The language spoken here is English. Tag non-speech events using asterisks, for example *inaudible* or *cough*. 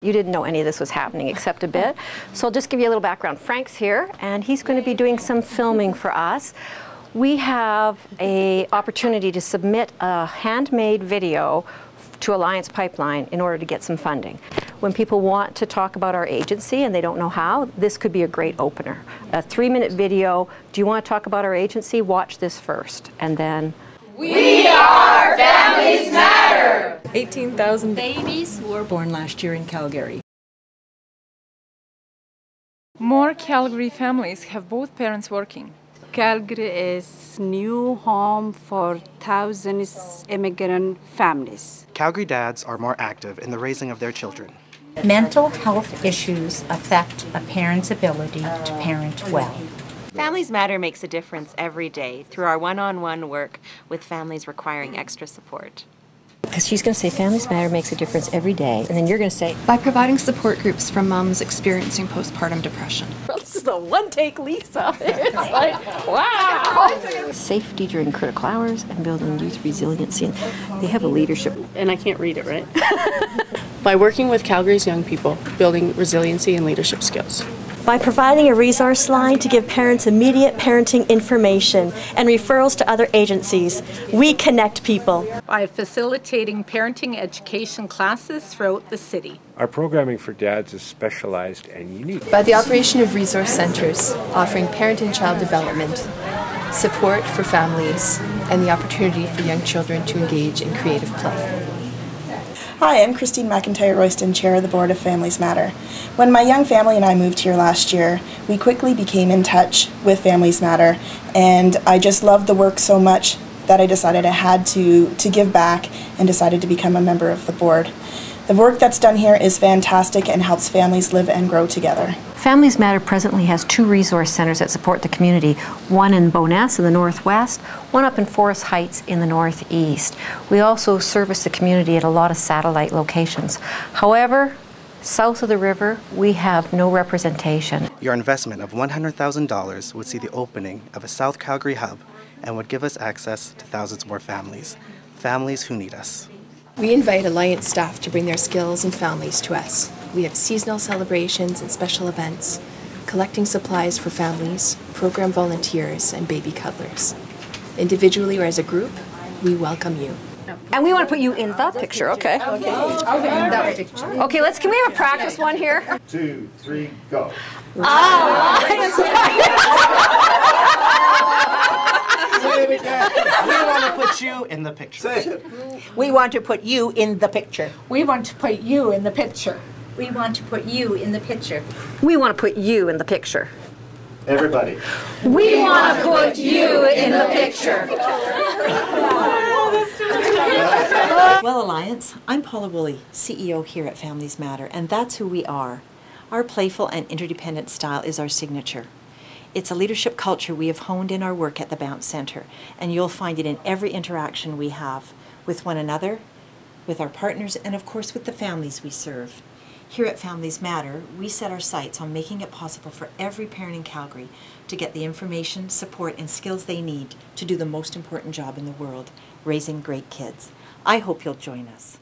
You didn't know any of this was happening except a bit. So I'll just give you a little background. Frank's here and he's going to be doing some filming for us. We have a opportunity to submit a handmade video to Alliance Pipeline in order to get some funding. When people want to talk about our agency and they don't know how, this could be a great opener. A three minute video. Do you want to talk about our agency? Watch this first and then. We are Families Matter! 18,000 babies were born last year in Calgary. More Calgary families have both parents working. Calgary is new home for thousands immigrant families. Calgary dads are more active in the raising of their children. Mental health issues affect a parent's ability to parent well. Families Matter makes a difference every day through our one on one work with families requiring extra support. Because she's going to say Families Matter makes a difference every day, and then you're going to say, by providing support groups for moms experiencing postpartum depression. *laughs* This is the one take Lisa. *laughs* It's like, wow. Safety during critical hours and building youth resiliency. And they have a leadership. And I can't read it, right? *laughs* By working with Calgary's young people, building resiliency and leadership skills by providing a resource line to give parents immediate parenting information and referrals to other agencies. We connect people. By facilitating parenting education classes throughout the city. Our programming for dads is specialized and unique. By the operation of resource centers, offering parent and child development, support for families, and the opportunity for young children to engage in creative play. Hi, I'm Christine McIntyre Royston, Chair of the Board of Families Matter. When my young family and I moved here last year, we quickly became in touch with Families Matter, and I just loved the work so much that I decided I had to, to give back and decided to become a member of the board. The work that's done here is fantastic and helps families live and grow together. Families Matter presently has two resource centers that support the community, one in Bowness in the northwest, one up in Forest Heights in the northeast. We also service the community at a lot of satellite locations. However, South of the river, we have no representation. Your investment of $100,000 would see the opening of a South Calgary hub and would give us access to thousands more families, families who need us. We invite Alliance staff to bring their skills and families to us. We have seasonal celebrations and special events, collecting supplies for families, program volunteers, and baby cuddlers. Individually or as a group, we welcome you. And we want to put you in the picture, okay? Okay. Okay, okay let's, can we have a practice one here? Two, three, go. Ah, *laughs* we want to put you in the picture. We want to put you in the picture. We want to put you in the picture. We want to put you in the picture. We want to put you in the picture. Everybody. We want to put you in the picture. *laughs* well, Alliance, I'm Paula Woolley, CEO here at Families Matter, and that's who we are. Our playful and interdependent style is our signature. It's a leadership culture we have honed in our work at the Bowness Center, and you'll find it in every interaction we have with one another, with our partners, and of course with the families we serve. Here at Families Matter, we set our sights on making it possible for every parent in Calgary to get the information, support, and skills they need to do the most important job in the world, raising great kids. I hope you'll join us.